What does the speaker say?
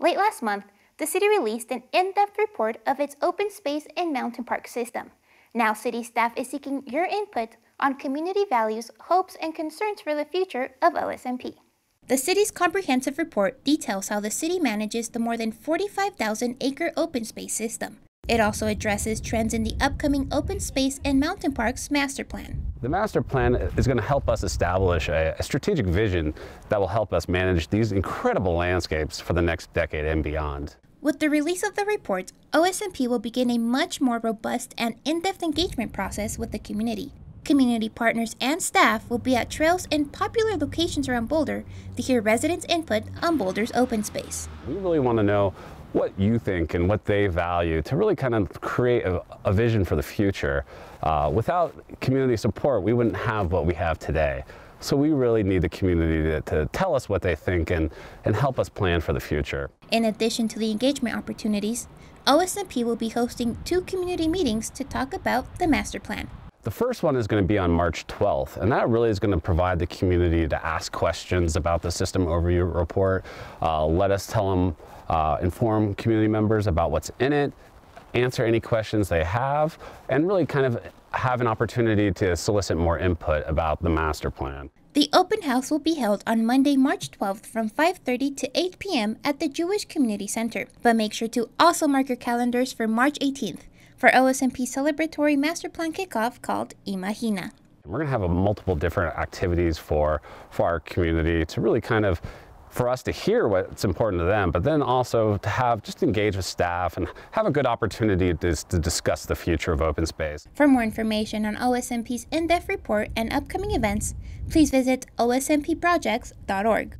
Late last month, the city released an in-depth report of its open space and mountain park system. Now city staff is seeking your input on community values, hopes, and concerns for the future of OSMP. The city's comprehensive report details how the city manages the more than 45,000 acre open space system. It also addresses trends in the upcoming open space and mountain parks master plan. The master plan is going to help us establish a, a, strategic vision that will help us manage these incredible landscapes for the next decade and beyond. With the release of the report, OSMP will begin a much more robust and in-depth engagement process with the community. Community partners and staff will be at trails and popular locations around Boulder to hear residents' input on Boulder's open space. We really want to know what you think and what they value to really kind of create a, a vision for the future. Uh, without community support, we wouldn't have what we have today. So we really need the community to, to, tell us what they think and, and help us plan for the future. In addition to the engagement opportunities, OSMP will be hosting two community meetings to talk about the master plan. The first one is going to be on March 12th, and that really is going to provide the community to ask questions about the system overview report. Uh, let us tell them, uh, inform community members about what's in it, answer any questions they have, and really kind of have an opportunity to solicit more input about the master plan. The open house will be held on Monday, March 12th from 5:30 to 8 p.m. at the Jewish Community Center. But make sure to also mark your calendars for March 18th for OSMP celebratory master plan kickoff called Imagina. We're going to have a multiple different activities for for our community to really kind of for us to hear what's important to them, but then also to have just engage with staff and have a good opportunity to, to discuss the future of open space. For more information on OSMP's in-depth report and upcoming events, please visit osmpprojects.org.